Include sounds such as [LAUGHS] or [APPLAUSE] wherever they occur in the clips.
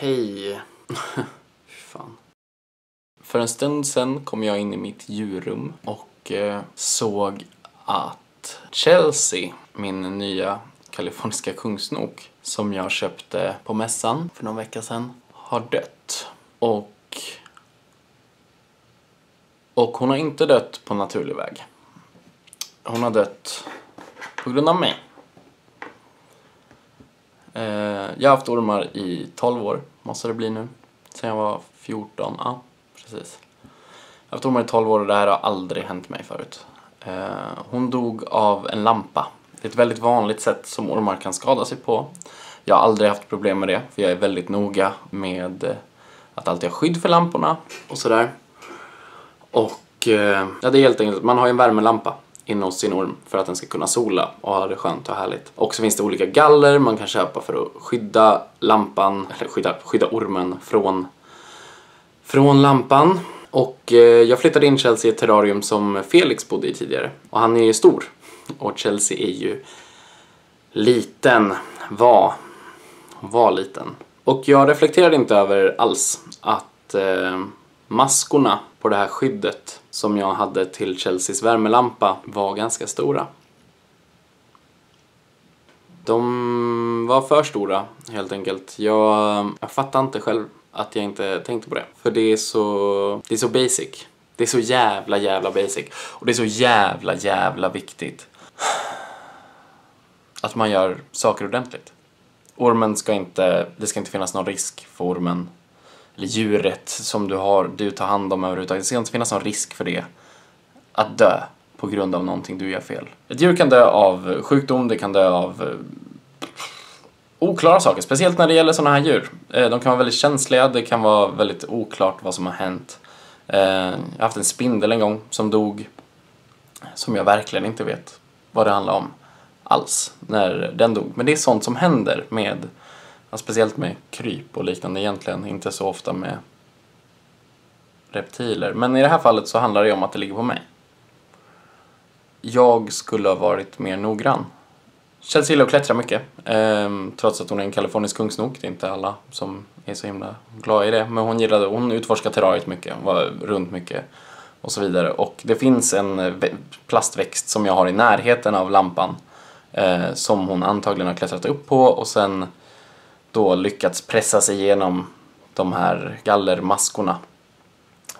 Hej. [LAUGHS] Fy fan. För en stund sen kom jag in i mitt djurrum och eh, såg att Chelsea, min nya kaliforniska kungsnok som jag köpte på mässan för någon vecka sedan, har dött. Och... Och hon har inte dött på naturlig väg. Hon har dött på grund av mig. Eh, jag har haft ormar i 12 år, måste det bli nu. Sen jag var 14, ja precis. Jag har haft ormar i 12 år och det här har aldrig hänt mig förut. Eh, hon dog av en lampa. Det är ett väldigt vanligt sätt som ormar kan skada sig på. Jag har aldrig haft problem med det, för jag är väldigt noga med eh, att alltid ha skydd för lamporna och sådär. Och eh, ja, det är helt enkelt, man har ju en värmelampa inne hos sin orm för att den ska kunna sola och ha det skönt och härligt. Och så finns det olika galler man kan köpa för att skydda lampan, eller skydda, skydda ormen från, från lampan. Och eh, jag flyttade in Chelsea i ett terrarium som Felix bodde i tidigare. Och han är ju stor. Och Chelsea är ju liten, var, var liten. Och jag reflekterade inte över alls att eh, maskorna på det här skyddet som jag hade till Chelseas värmelampa var ganska stora. De var för stora helt enkelt. Jag, jag fattar inte själv att jag inte tänkte på det. För det är så, det är så basic. Det är så jävla jävla basic. Och det är så jävla jävla viktigt. Att man gör saker ordentligt. Ormen ska inte, det ska inte finnas någon risk för ormen eller djuret som du, har, du tar hand om överhuvudtaget. Det ska inte finnas någon risk för det att dö på grund av någonting du gör fel. Ett djur kan dö av sjukdom, det kan dö av eh, oklara saker, speciellt när det gäller sådana här djur. Eh, de kan vara väldigt känsliga, det kan vara väldigt oklart vad som har hänt. Eh, jag har haft en spindel en gång som dog, som jag verkligen inte vet vad det handlar om alls när den dog. Men det är sånt som händer med Ja, speciellt med kryp och liknande egentligen, inte så ofta med reptiler. Men i det här fallet så handlar det om att det ligger på mig. Jag skulle ha varit mer noggrann. Chelsea gillar att klättra mycket, ehm, trots att hon är en kalifornisk kungsnok. Det är inte alla som är så himla glada i det. Men hon gillade, hon utforskar terrariet mycket, var runt mycket och så vidare. Och det finns en eh, plastväxt som jag har i närheten av lampan eh, som hon antagligen har klättrat upp på och sen då lyckats pressa sig igenom de här gallermaskorna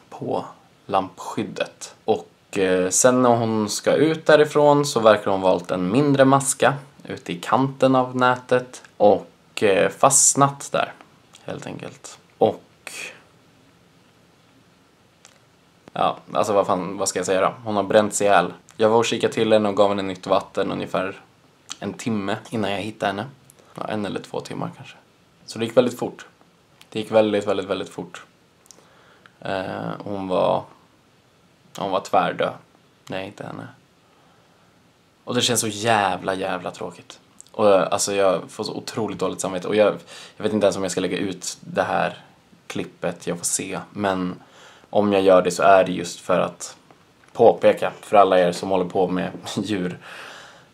på lampskyddet. Och eh, sen när hon ska ut därifrån så verkar hon valt en mindre maska ute i kanten av nätet och eh, fastnat där helt enkelt. Och Ja, alltså vad fan, vad ska jag säga då? Hon har bränt sig ihjäl. Jag var och kikade till henne och gav henne nytt vatten ungefär en timme innan jag hittade henne. Ja, en eller två timmar kanske. Så det gick väldigt fort. Det gick väldigt, väldigt, väldigt fort. Eh, hon var... Hon var tvärdö. Nej, inte henne. Och det känns så jävla, jävla tråkigt. Och eh, alltså jag får så otroligt dåligt samvete. Och jag, jag vet inte ens om jag ska lägga ut det här klippet, jag får se. Men om jag gör det så är det just för att påpeka för alla er som håller på med [LAUGHS] djur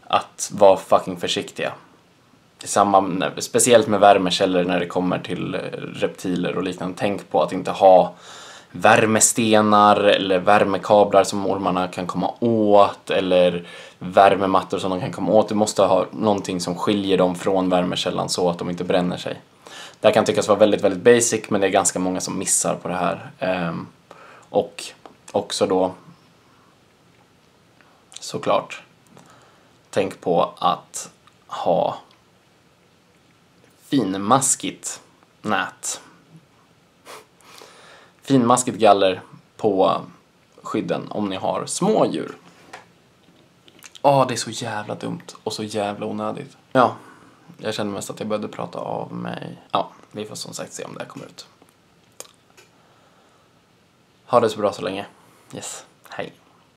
att vara fucking försiktiga i samband, speciellt med värmekällor när det kommer till reptiler och liknande. Tänk på att inte ha värmestenar eller värmekablar som ormarna kan komma åt eller värmemattor som de kan komma åt. Du måste ha någonting som skiljer dem från värmekällan så att de inte bränner sig. Det här kan tyckas vara väldigt, väldigt basic men det är ganska många som missar på det här. Ehm, och också då såklart tänk på att ha finmaskigt nät. Finmaskigt galler på skydden om ni har små djur. Åh, oh, det är så jävla dumt och så jävla onödigt. Ja, jag känner mest att jag började prata av mig. Ja, vi får som sagt se om det här kommer ut. Ha det så bra så länge. Yes.